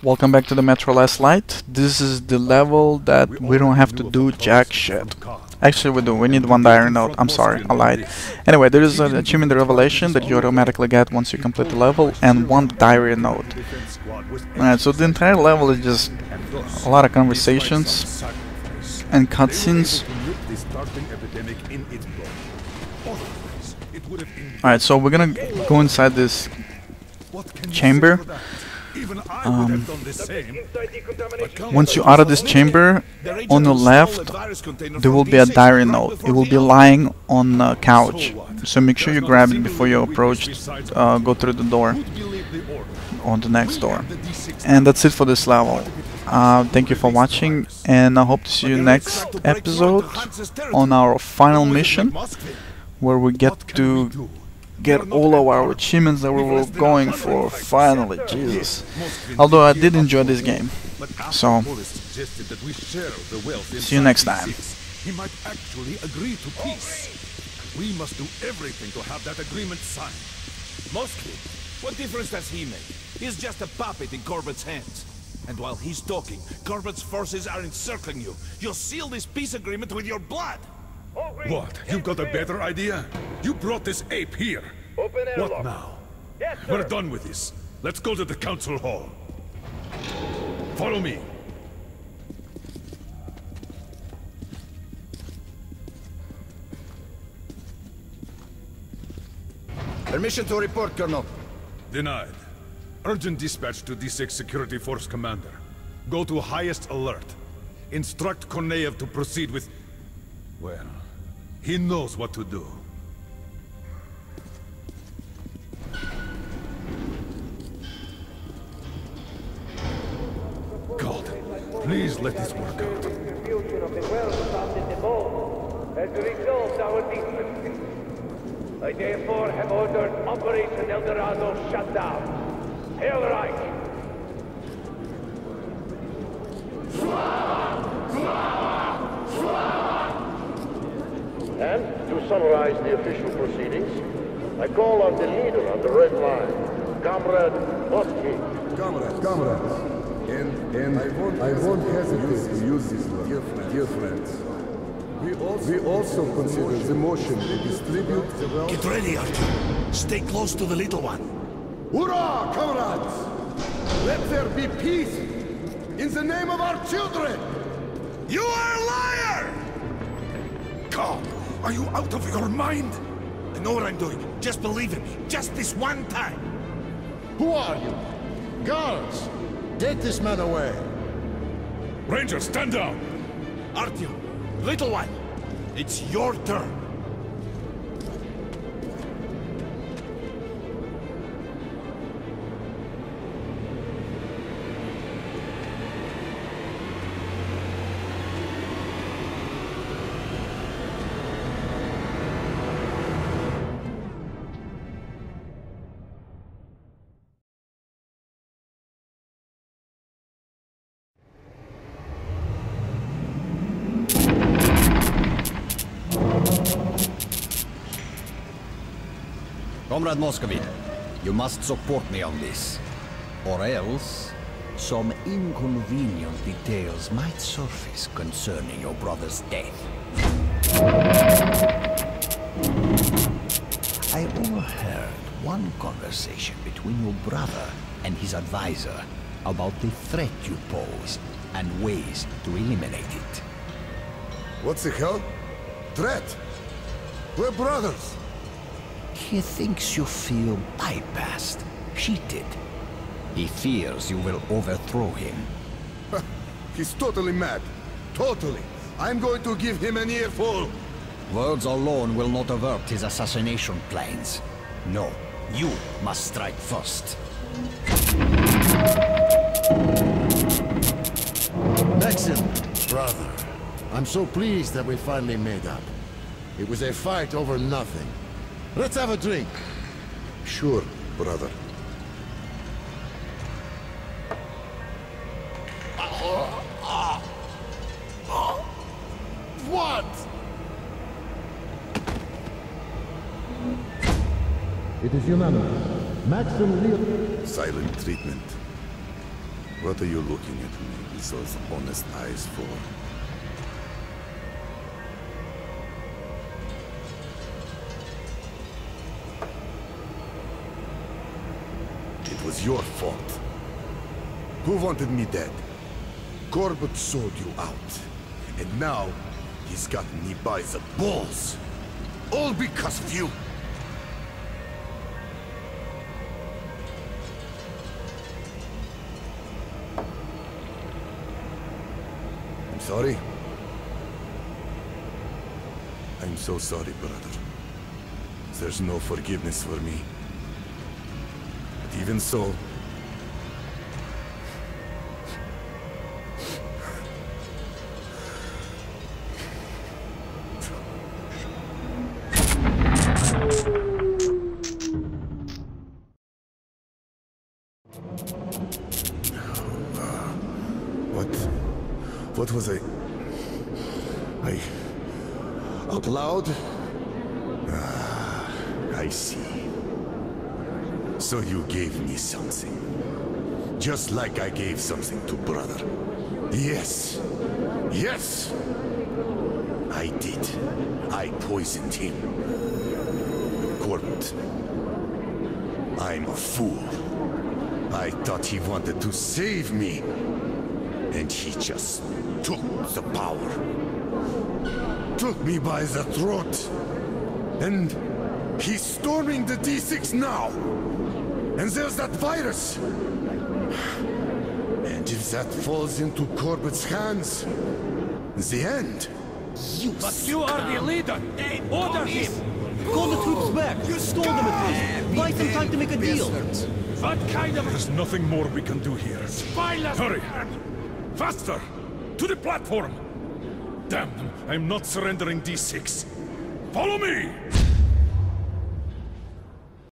Welcome back to the Metro Last Light. This is the level that we don't have to do jack shit. Actually we do, we need one diary note, I'm sorry, I lied. Anyway, there is an achievement revelation that you automatically get once you complete the level and one diary note. Alright, so the entire level is just a lot of conversations and cutscenes. Alright, so we're gonna go inside this chamber um, once you're out of this chamber, on the left, there will be a diary note. It will be lying on the couch. So make sure you grab it before you approach, uh, go through the door, on the next door. And that's it for this level. Uh, thank you for watching, and I hope to see you next episode on our final mission, where we get to get all of our achievements that we were going for finally, Jesus. Although I did enjoy this game. So, see you next time. He might actually agree to peace. We must do everything to have that agreement signed. Moskvin, what difference does he make? He's just a puppet in Korbut's hands. And while he's talking, Korbut's forces are encircling you. You'll seal this peace agreement with your blood! What? You got a better idea? You brought this ape here. What now? Yes, We're done with this. Let's go to the council hall. Follow me. Permission to report, Colonel. Denied. Urgent dispatch to D6 Security Force Commander. Go to highest alert. Instruct Korneyev to proceed with... Well, he knows what to do. Please let this work out. distribution of the wealth found in the vault has resolved our differences. I therefore have ordered Operation El Dorado shut down. Hail Reich! And, to summarize the official proceedings, I call on the leader on the red line, Comrade Botkin. Comrades, comrades, and, and I won't, I won't hesitate to use this word, dear friends. Dear friends. We, also, we also consider the motion to distribute the wealth... Get ready, Artyom. Stay close to the little one. Hurrah, comrades! Let there be peace in the name of our children! You are a liar! God, are you out of your mind? I know what I'm doing. Just believe in me. Just this one time. Who are you? Guards! Take this man away. Ranger, stand down! Artyom, little one, it's your turn. Comrade Moskvin, you must support me on this. Or else, some inconvenient details might surface concerning your brother's death. I overheard one conversation between your brother and his advisor about the threat you pose and ways to eliminate it. What the hell? Threat? We're brothers! He thinks you feel bypassed, cheated. He fears you will overthrow him. He's totally mad. Totally. I'm going to give him an earful. Words alone will not avert his assassination plans. No, you must strike first. Maxim, brother, I'm so pleased that we finally made up. It was a fight over nothing. Let's have a drink. Sure, brother. What? It is unanimous. Maxim Leo... Silent treatment. What are you looking at me with those honest eyes for? It was your fault. Who wanted me dead? Korbut sold you out. And now, he's got me by the balls. All because of you. I'm sorry. I'm so sorry, brother. There's no forgiveness for me. Even so, What? What was I? I. Out loud? Ah, I see. So you gave me something. Just like I gave something to brother. Yes. Yes! I did. I poisoned him. Korbut. I'm a fool. I thought he wanted to save me. And he just took the power. Took me by the throat. And he's storming the D6 now. And there's that virus. And if that falls into Korbut's hands, the end. But you are the leader! Order him! Call the troops back! Stall them at least! Buy some time to make a deal! What kind of There's nothing more we can do here. spineless... Hurry! Faster! To the platform! Damn them, I'm not surrendering D6. Follow me!